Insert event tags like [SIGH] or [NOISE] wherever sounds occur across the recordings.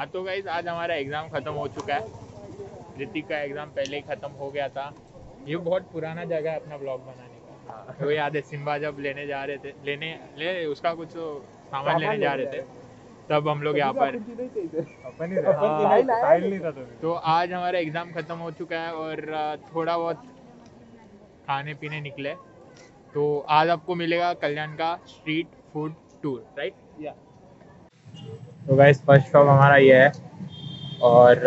हाँ तो गाइज़ आज हमारा एग्ज़ाम ख़त्म हो चुका है। ऋतिक का एग्ज़ाम पहले ही ख़त्म हो गया था। ये बहुत पुराना जगह है अपना ब्लॉग बनाने का। तो याद है सिम्बा जब लेने जा रहे थे लेने ले उसका कुछ सामान लेने जा रहे थे। तब हम लोग यहाँ पर अपन हाँ। ही नहीं था तो तो आज हमारा एग्ज़ाम ख़त्म हो चुका है और थोड़ा बहुत खाने पीने निकले। तो आज आपको मिलेगा कल्याण का स्ट्रीट फ़ूड टूर राइट या तो गाइस फ़र्स्ट स्टॉप हमारा ये है। और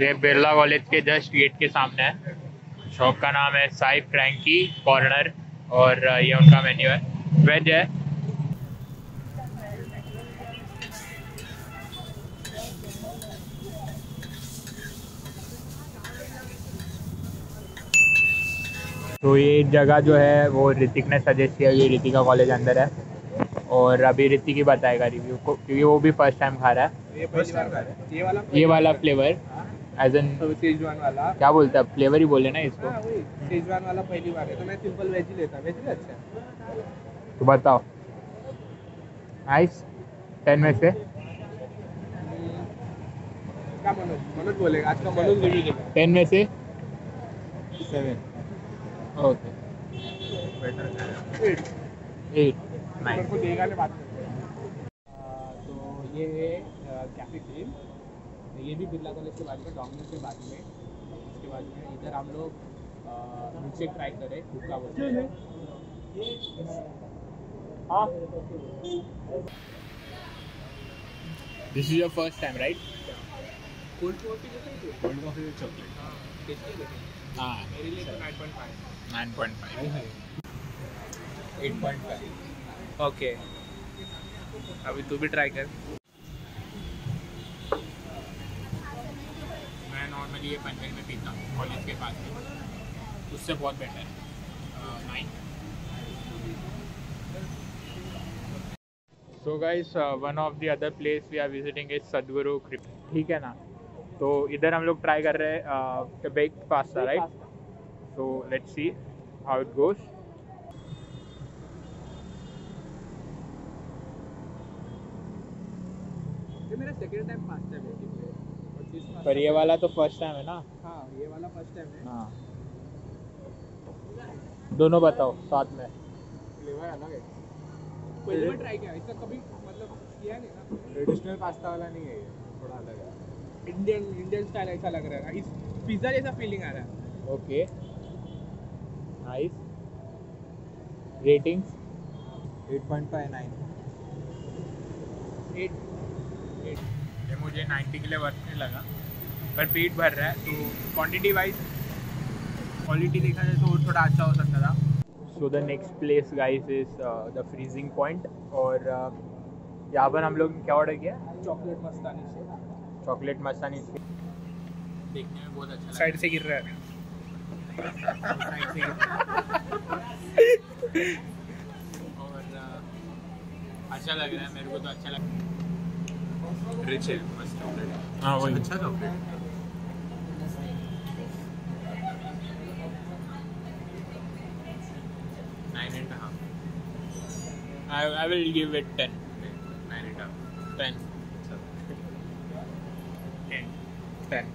ये बिरला कॉलेज के जस्ट गेट के सामने है। शॉप का नाम है साई फ्रैंकी कॉर्नर और ये उनका मेन्यू है। वेज है। तो ये जगह जो है वो ऋतिक ने सजेस्ट किया ये ऋतिका कॉलेज अंदर है। और अभी ऋतिक ही बताएगा रिव्यू को क्योंकि वो भी फ़र्स्ट टाइम खा रहा है। ये पहली बार खा रहे हैं। ये वाला ये वाला फ्लेवर एज एन शेजवान वाला। क्या बोलते हैं? फ्लेवर ही बोले ना इसको। हाँ शेजवान वाला पहली बार है। तो मैं सिंपल वेज ही लेता वेज अच्छा तो बताओ। नाइस टेन में से? क्या मनोज? मनोज बोलेगा। आज का मनोज रिव्यू देगा टेन में से? Seven okay eight eight nine को देगा ने बात तो ये है कैफ़े क्रीम ये भी बिरला कॉलेज के बाजू में डोमिनोज के बाजू में। इसके बाजू में इधर हम लोग मिल्कशेक ट्राई करें हुक्का बोलते हैं? हाँ this is your first time right cold coffee cold coffee with chocolate हाँ मेरे लिए तो nine point five nine point five. Eight point five okay. अभी तू भी ट्राई कर। मैं नॉर्मली ये पनवेल में पीता हूँ कॉलेज के पास में। उससे बहुत बेटर है। Nine so guys one of the other place we are visiting is Sadguru क्रिप ठीक है ना? तो इधर हम लोग ट्राई कर रहे हैं baked pasta right so let's see how it goes ये मेरा सेकंड टाइम फ़र्स्ट टाइम है इसलिए। और चीज़ पास्ता- पर ये वाला तो फ़र्स्ट टाइम है ना? हाँ ये वाला फ़र्स्ट टाइम है। हाँ। दोनों बताओ साथ में। फ्लेवर अलग है। पहली बार ट्राई किया इसका कभी मतलब किया नहीं ना। ट्रेडिशनल पास्ता वाला नहीं है ये थोड़ा अलग है। इंडियन इंडियन स्टाइल ऐसा लग रहा है। इस पिज्जा जैसा फीलिंग आ रहा है। ओके नाइस रेटिंग्स 8.5 9 एट ये मुझे 90 के लिए वर्थ नहीं लगा। पर पेट भर रहा है तो क्वांटिटी वाइज क्वालिटी देखा जाए तो थोड़ा अच्छा हो सकता था। So the next place guys is the freezing point और uh, यहाँ पर हम लोग क्या ऑर्डर किया? चॉकलेट मस्तानी से। चॉकलेट मस्तानी से। देखने में बहुत अच्छा साइड से गिर रहा है। और अच्छा लग रहा है मेरे को तो अच्छा लग रिच है मस्त चॉकलेट हाँ वही अच्छा chocolate Nine and a half. I, I will give it ten. Nine and half Ten. Ten. Ten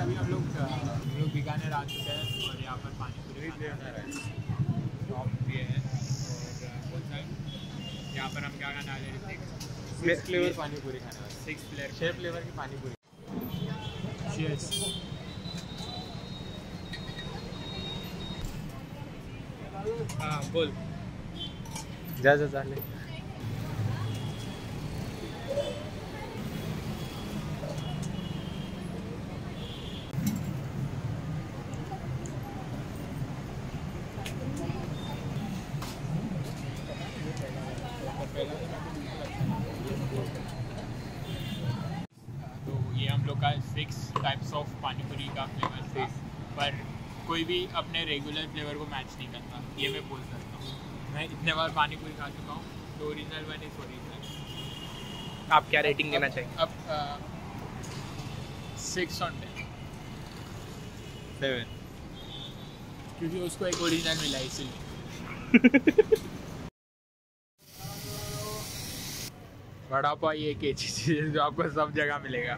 तो अभी हम लोग हम लोग बीकानेर आ चुके हैं और यहाँ पर पानी पूरी शॉप भी है और यहाँ पर हम क्या खाने सिक्स फ्लेवर पानी पूरी खाने वाले सिक्स फ्लेवर छह फ्लेवर की पानी पूरी Cheers. हाँ बोल। जा जा जा ले तो ये हम लोग का सिक्स टाइप्स ऑफ़ पानी पूरी का फ्लेवर था पर कोई भी अपने रेगुलर फ्लेवर को मैच नहीं करता ये मैं बोल सकता हूँ। मैं इतने बार पानी पूरी खा चुका हूँ तो ओरिजिनल वन इज़ ओरिजिनल आप क्या रेटिंग देना चाहिए अब सिक्स ऑन टेन सेवन क्योंकि उसको एक ओरिजिनल मिला है इसीलिए। [LAUGHS] वड़ा पाव ये एक ऐसी चीज़ है जो आपको सब जगह मिलेगा।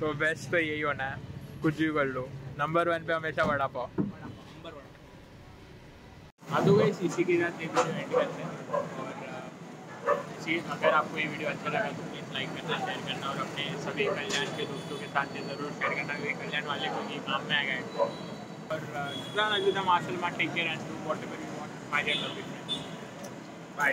तो बेस्ट तो यही होना है। कुछ भी कर लो। नंबर वन पे हमेशा वड़ा नंबर वन हाँ तो वही इसी के साथ वीडियो एंड करते हैं। और इसी अगर आपको ये वीडियो अच्छा लगा तो प्लीज़ लाइक करना शेयर करना और अपने सभी कल्याण के दोस्तों के साथ ये ज़रूर शेयर करना। क्योंकि कल्याण वाले को ये काम में आएगा और जुदा ना जुदा माशल मा take care and do whatever you want my dear love bye